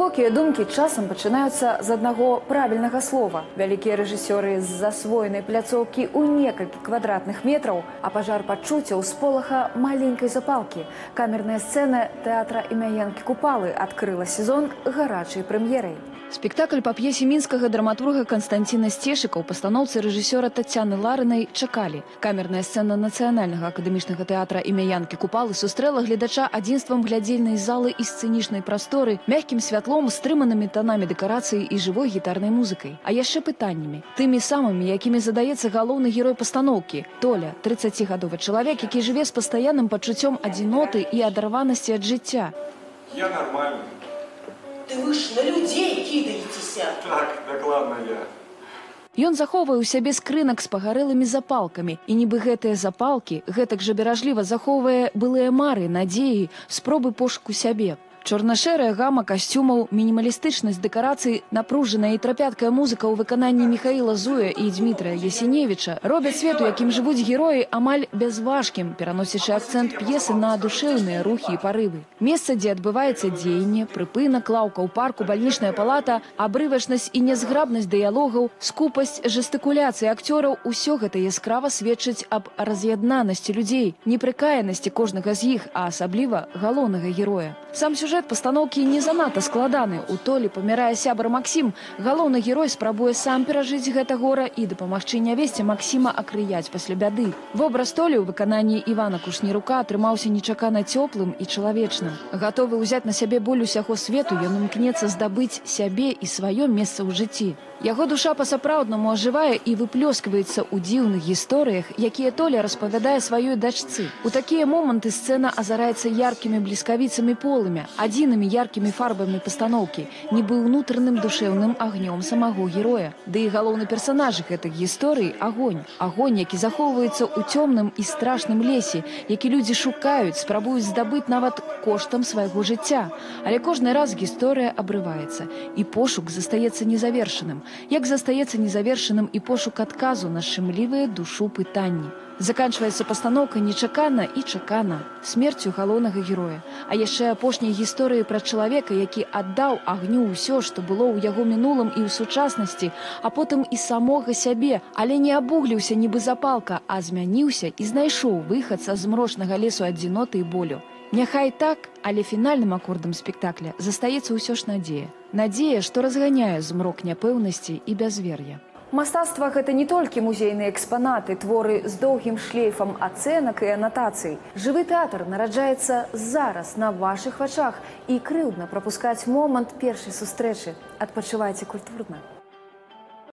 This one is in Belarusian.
Глыбокія думкі часам пачынаюцца з аднаго правільнага слова. Вялікія рэжысёры з засвоенай пляцоўкі ў некалькі квадратных метраў, а пажар пачуццяў з полаха маленькай запалкі. Камерная сцэна тэатра імя Янкі Купалы адкрыла сезон гарачай прэм'ерай. Спектакль па п'есе мінскага драматурга Канстанціна Сцешыка ў пастаноўцы рэжысёра Тацяны Ларынай чакалі. Камерная сцэна нацыянальнага акадэмічнага тэатра імя Янкі Купалы сустрэла гледача адзінствам глядзельнай залы і сцэнічнай прасторы, мяккім святлом, стрыманымі танамі дэкарацыі і жывой гітарнай музыкай. А яшчэ пытаннямі, тымі самымі, якімі задаецца галоўны герой пастаноўкі. Толя, 30гадовы чалавек, які жыве з пастаянным пачуццём адзіноты і адарванасці ад жыцця. Я нормальный. Ты вы ж на людей кидаетесь. Так, докладно я. Ён захоўвае ў сябе скрынак з пагарэлымі запалкамі і нібы гэтыя запалкі гэтак жа беражліва захоўвае былыя мары, надзеі, спробы пошуку сябе. Чорна-шэрая гама касцюмаў, мінімалістычнасць дэкарацый, напружаная і трапяткая музыка ў выкананні Михаіла Зуя і Дмітрая Ясеневіча робяць свет, у якім жывуць героі амаль бязважкім, пераносячы акцэнт п'есы на душэўныя рухі і парывы. Месца, дзе адбываецца дзеянне, прыпынак, лаўка ў парку, бальнічная палата, абрывачнасць і нязграбнасць дыялогаў, скупасць жэстыкуляцыі акцёраў усё гэта яскрава сведчыць аб раз'яднанасці людзей, непрыкаянасці кожнага з іх, а асабліва галоўнага героя. Сам сюжэт пастаноўкі не занадта складаны. У толі памірае сябар Максім. Галоўны герой спрабуе сам перажыць гэта гора і дапамагчы нявесце Максіма акрыяць пасля бяды. Вобраз толі ў выкананні Івана Кушнірука атрымаўся нечакана цёплым і чалавечным. Гатовы ўзяць на сябе боль усяго свету, ён імкнецца здабыць сябе і сваё месца ў жыцці. Яго душа па-сапраўднаму ажывае і выплёскваецца ў дзіўных гісторыях, якія толя распавядае сваёй дачцы. У такія моманты сцэна азараецца яркімі бліскавіцамі полымя, адзінымі яркімі фарбамі пастаноўкі, нібы ўнутраным душэўным агнём самого героя. Ды і галоўны персанаж гэтых гісторый агонь. Агонь, які захоўваецца ў цёмным і страшным лесе, які людзі шукаюць, спрабуюць здабыць нават коштам свайго жыцця. Але кожны раз гісторыя абрываецца і пошук застаецца незавершаным як застаецца незавершаным і пошук адказу на шымлівыя душу пытанні. Заканчваецца пастаноўка нечакана і чакана смерцю галоўнага героя, а яшчэ апошняй гісторыі пра чалавека, які аддаў агню ўсё, што было ў яго мінулым і ў сучаснасці, а потым і самога сябе, але не абугліўся нібы запалка, а змяніўся і знайшоў выхад са змрочнага лесу адзіноты і болю. Няхай так, але фінальным акордам спектакля застаецца ўсё ж надзея. Надзея, што разганяе змрок няпэўнасці і бязвер'я. Мастацтва гэта не толькі музейныя экспанаты, творы з доўгім шлейфам ацэнак і анатацый. Жывы тэатр нараджаецца зараз на вашых вачах і крыўдна прапускаць момант першай сустрэчы. Адпачывайце культурна.